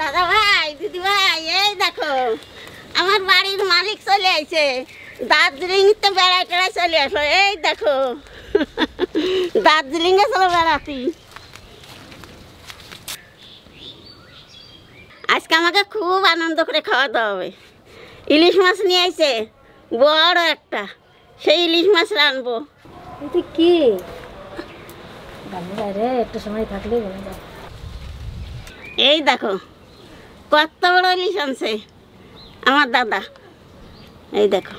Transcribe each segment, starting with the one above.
দাদা ভাই দিদি ভাই এই দেখো আমার বাড়ির মালিক চলে আইছে। দার্জিলিং তো বেড়াই টেড়াই চলে আসো এই দেখো। দার্জিলিং এ চলো বেড়াতি। আজকে আমাকে খুব আনন্দ করে খাওয়াতে হবে। ইলিশ মাছ নিয়ে আইছে বড় একটা। সেই ইলিশ মাছ রানবো এটা কি? রে একটু সময় থাকলেই বলে এই দেখো কত বড় ইলিশ আনছে আমার দাদা। এই দেখো।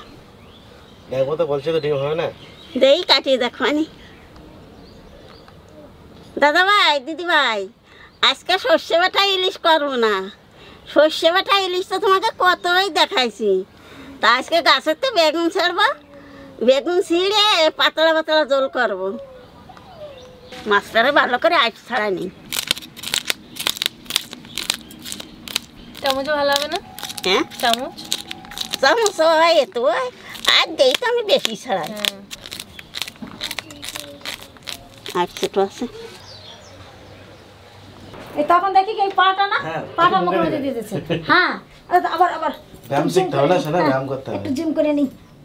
দেখব তো বলছে তো ডিম হবে না। দেই কাটিয়ে দেখো আনি। দাদা ভাই দিদি ভাই আজকে সর্ষে বাটা ইলিশ করব না। সর্ষে বাটা ইলিশ তো তোমাকে কতই দেখাইছি। তা আজকে গাছের তো বেগুন ছাড়বো। বেগুন ছিঁড়ে পাতলা পাতলা জল করব। মাছটারে ভালো করে আইস ছাড়া নেই চামচও ভালো হবে না? হ্যাঁ? চামচ? চামচ হয় এত আর দেই তো আমি বেশি ছাড়াই হ্যাঁ আর ছোটো আছে। এই তখন দেখি এই পাটা না? হ্যাঁ, পাটা মুখে মধ্যে দিয়ে দিয়ে দিচ্ছে হ্যাঁ আবার আবার। ব্যায়াম একটু শিখতে হবে না জিম করে- ব্যায়াম করতে হবে। একটু জিম করে নি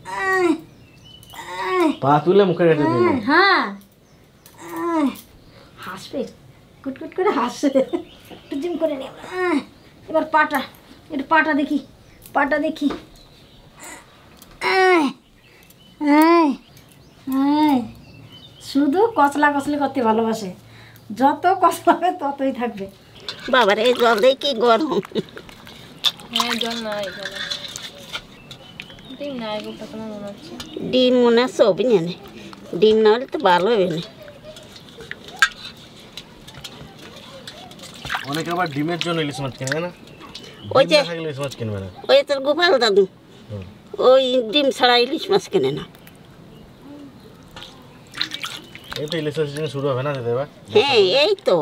আহ, আহ, পা তুলে মুখে রেখে দিল হ্যাঁ আহ, হাসবে। কুটকুট করে হাসবে। একটু জিম করে নি এবার পাটা একটু পাটা দেখি পাটা দেখি। শুধু কচলা কচলি করতে ভালোবাসে। যত কচলা হবে ততই থাকবে। বাবার এই জল দিয়ে কি গরম? হ্যাঁ জল নাই ডিম নাই মনে হচ্ছে ডিম মনে সবই নেই ডিম না হলে তো ভালো হবে না। অনেকে আবার ডিমের জন্য ইলিশ মাছ কিনবে না? ওই যে- তোর গোপাল দাদু ওই ডিম ছাড়া ইলিশ মাছ কেনে না। শুরু হবে হ্যাঁ এই তো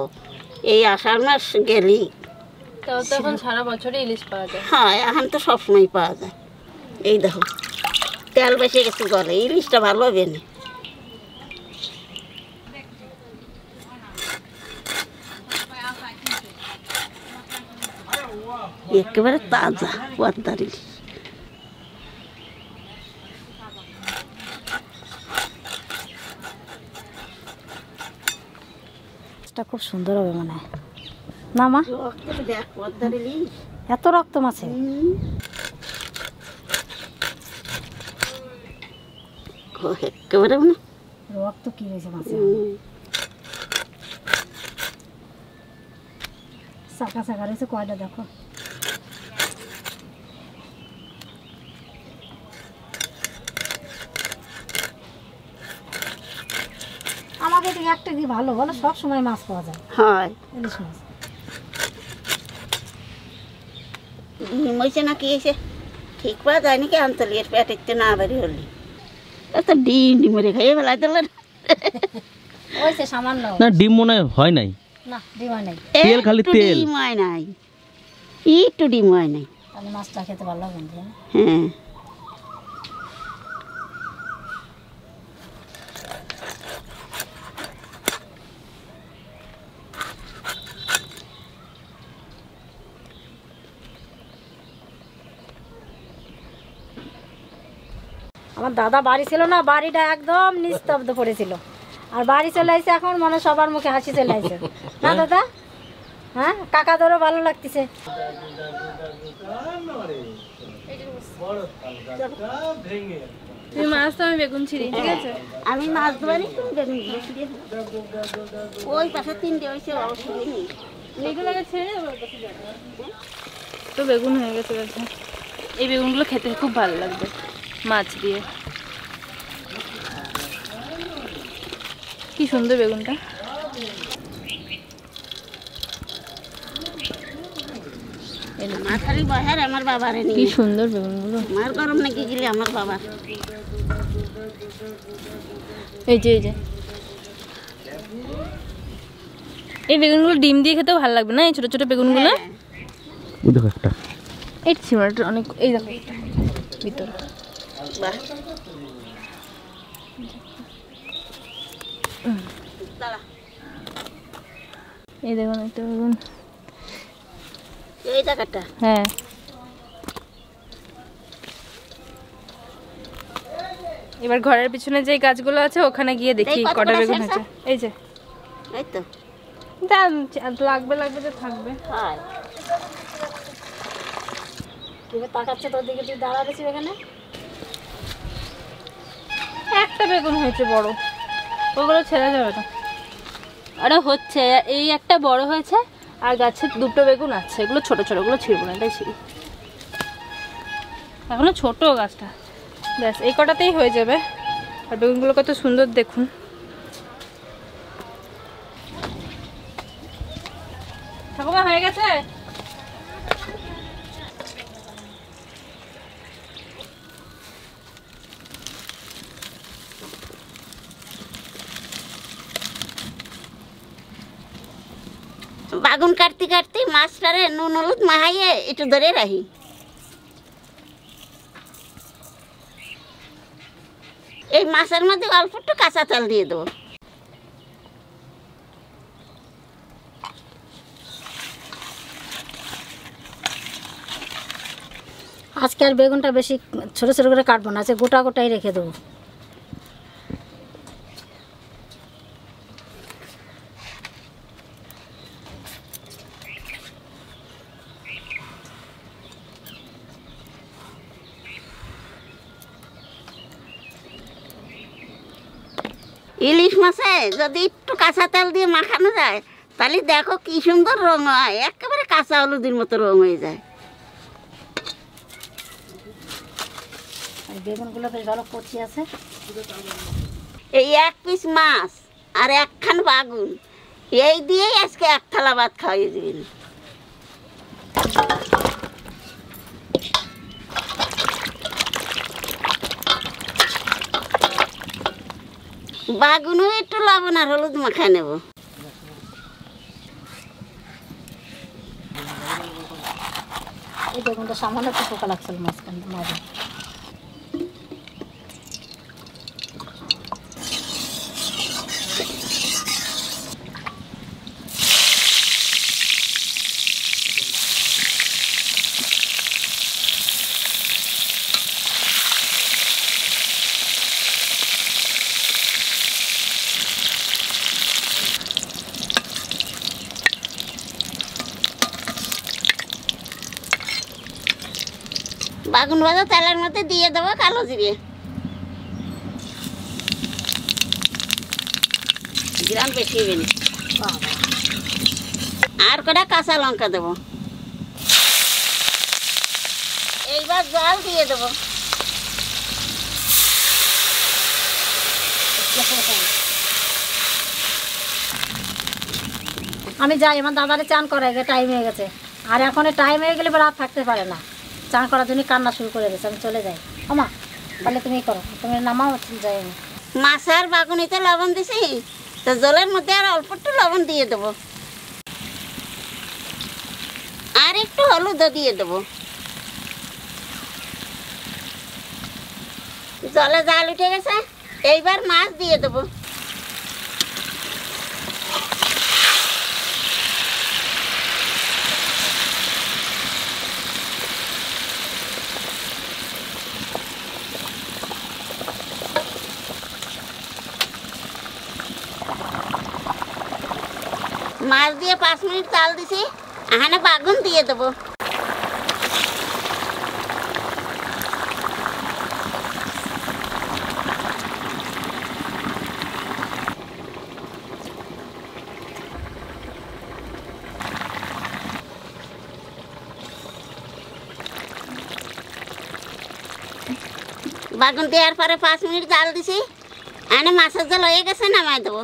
এই আষাঢ় মাস গেলি। এখন সারা বছরই ইলিশ পাওয়া যায়। হ্যাঁ এখন তো সবসময় পাওয়া যায়। এই দেখো তেল বেশি গেছে গলে ইলিশটা ভালো হবে না। একেবারে তাজা পদ্মার ইলিশ খুব সুন্দর হবে মনে হয়। না মা? এত রক্ত মাছে। একেবারে রক্ত কি হয়েছে মাছে। চাকা চাকা রয়েছে কয়টা দেখো আমাকে এদিকে একটা কি ভালো? বলো সব সময় মাছ পাওয়া যায়। হয়। ইলিশ মাছ। ডিম হয়েছে? নাকি এসে ঠিক পাওয়া যায় নাকি আন্তলিয়ের পেটের না বাড়ি হলি। তো ডিম ডিম রে খাইয়ে ফেলা দিলেন। ওইছে সামান্য। না ডিম মনে হয় নাই। না ডিমা নেই। তেল খালি একটু তেল। ডিম হয় নাই। একটু ডিম হয় নাই। তাহলে মাছটা খেতে ভালো হ্যাঁ। আমার দাদা বাড়ি ছিল না বাড়িটা একদম নিস্তব্ধ পড়েছিল। আর বাড়ি চলে আসছে এখন মানে সবার মুখে হাসি চলে আসছে না দাদা? হ্যাঁ? কাকাদেরও ভালো লাগতেছে। তুমি মাছ তো আমি বেগুন ছিঁড়ি ঠিক আছে? আমি মাছ তুমি বেগুন ছিঁড়ে ওই পাশে তিনটে হয়েছে ছেড়ে। তো বেগুন হয়ে গেছে গেছে এই বেগুনগুলো খেতে খুব ভালো লাগবে। মাছ দিয়ে। কি সুন্দর বেগুনটা। বহার আমার বাবারে কি সুন্দর বেগুনগুলো। আমার গরম নাকি গেলে আমার বাবার। এই যে এই যে। এই বেগুনগুলো ডিম দিয়ে খেতেও ভালো লাগবে না এই ছোট ছোট বেগুনগুলো? হ্যাঁ। দেখো একটা। এই অনেক এই দেখো ভিতরে। বাহ এই দেখুন একটা বেগুন এই টাকাটা হ্যাঁ। এবার ঘরের পিছনে যে গাছগুলো আছে ওখানে গিয়ে দেখি কটা বেগুন আছে? এই যে। এই তো। দাম লাগবে লাগবে যে থাকবে। হয়। তাকাচ্ছে তোর দিকে তুই দাঁড়া এখানে একটা বেগুন হয়েছে বড়। ওগুলো ছেড়ে যাবে না। আরে হচ্ছে, এই একটা বড় হয়েছে, আর গাছে দুটো বেগুন আছে। এগুলো ছোট ছোট ওগুলো ছিড়বো না, এটাই ছিড়ি। এখনও ছোট গাছটা। ব্যাস, এই কটাতেই হয়ে যাবে। আর বেগুনগুলো কত সুন্দর দেখুন। ঠাকুমা, হয়ে গেছে? বাগুন কাটতে কাটতে মাছটারে নুন হলুদ মাহাইয়ে একটু ধরে রাখি। এই মাছের মধ্যে অল্প একটু কাঁচা তেল দিয়ে দেবো। আজকে আর বেগুনটা বেশি ছোট ছোট করে কাটবো না, আজকে গোটা গোটাই রেখে দেবো। ইলিশ মাছে যদি একটু কাঁচা তেল দিয়ে মাখানো যায় তাহলে দেখো কি সুন্দর রং হয়। একেবারে কাঁচা হলুদের মতো রং হয়ে যায়। আর বেগুনগুলো বেশ ভালো কচি আছে। এই এক পিস মাছ আর একখান বাগুন। এই দিয়েই আজকে এক থালা ভাত খাওয়াই দিবেন। বাগুনও একটু লবণ আর হলুদ মাখায় নেব। এই বেগুনটা সামান্য একটু পোকা লাগছিল মাঝখান মাঝে। বাগুন ভাজা তেলের মধ্যে দিয়ে দেবো কালো জিরে। বেশি আর কটা কাঁচা লঙ্কা দেবো। এইবার জল দিয়ে দেবো। আমি যাই, আমার দাদারে চান করাই টাইম হয়ে গেছে। আর এখন টাইম হয়ে গেলে আর থাকতে পারে না। চান করার জন্য কান্না শুরু করে দিয়েছে, আমি চলে যাই। আমা তাহলে তুমি করো, তুমি নামাও, যাই আমি। মাছের বাগুনিতে লবণ দিছি, তো জলের মধ্যে আর অল্প একটু লবণ দিয়ে দেবো। আর একটু হলুদও দিয়ে দেবো। জলে জাল উঠে গেছে, এইবার মাছ দিয়ে দেবো। মাছ দিয়ে পাঁচ মিনিট তাল দিছি। এখানে বাগুন দিয়ে দেবো। বাগুন দেওয়ার পরে পাঁচ মিনিট জাল দিছি। এখানে মাছের জাল হয়ে গেছে, নামাই দেবো।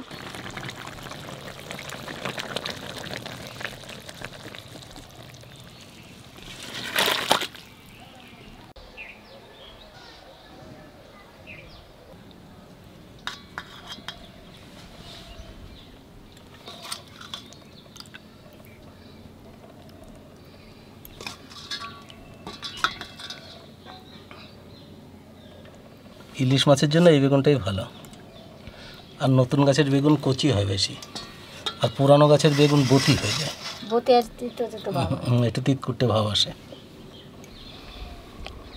ইলিশ মাছের জন্য এই বেগুনটাই ভালো। আর নতুন গাছের বেগুন কচি হয় বেশি। আর পুরানো গাছের বেগুন বতি হয়ে যায়। আসতে হুম, একটু তিত করতে ভাব আসে।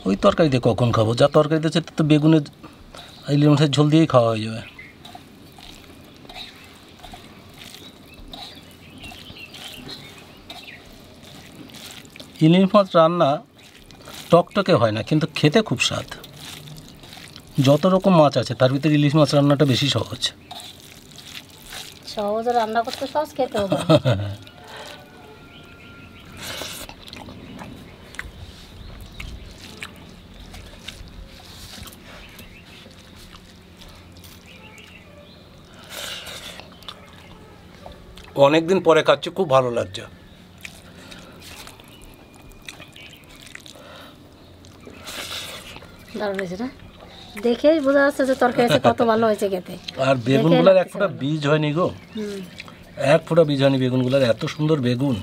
ওই তরকারিতে কখন খাব? যা তরকারি দিচ্ছে তো বেগুনের ইলিশ মাছের ঝোল দিয়েই খাওয়া হয়ে যাবে। ইলিশ মাছ রান্না টকটকে হয় না কিন্তু খেতে খুব স্বাদ। যত রকম মাছ আছে তার ভিতরে ইলিশ মাছ রান্নাটা বেশি সহজ। সহজ রান্না করতে সহজ খেতে হবে। অনেক দিন পরে খাচ্ছি খুব ভালো লাগছে। দারুণ হয়েছে না? দেখেই বোঝা যাচ্ছে যে তরকারি আছে কত ভালো হয়েছে খেতে। আর বেগুনগুলোর এক ফোঁটা বীজ হয়নি গো। এক ফোঁটা বীজ হয়নি বেগুনগুলোর এত সুন্দর বেগুন।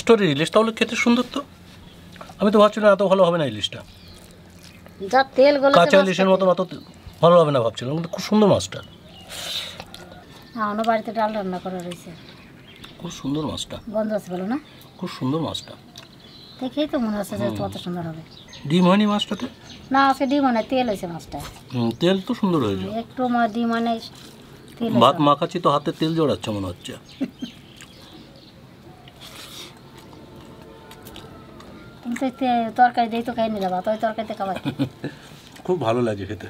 স্টোরের ইলিশ তাহলে খেতে সুন্দর তো। আমি তো ভাবছি না এত ভালো হবে না ইলিশটা যা তেল গলে কাঁচা ইলিশের মতন অত ভালো হবে না ভাবছিলাম কিন্তু খুব সুন্দর মাছটা। আমার বাড়িতে ডাল রান্না করা রয়েছে খুব সুন্দর মাছটা। গন্ধ আছে বলো না? খুব সুন্দর মাছটা। দেখেই তো মনে হচ্ছে যে কত সুন্দর হবে। ডিম হয়নি মাছটাতে? না আজকে ডিম মানে তেল হয়েছে মাছটা। হুম, তেল তো সুন্দর হয়েছে। একটু মা ডিম মানে তেল ভাত মাখাচ্ছি তো হাতে তেল জড়াচ্ছে মনে হচ্ছে। তরকারি দিয়ে তো খাই নিলাম তো তরকারিতে খাবার খুব ভালো লাগে খেতে।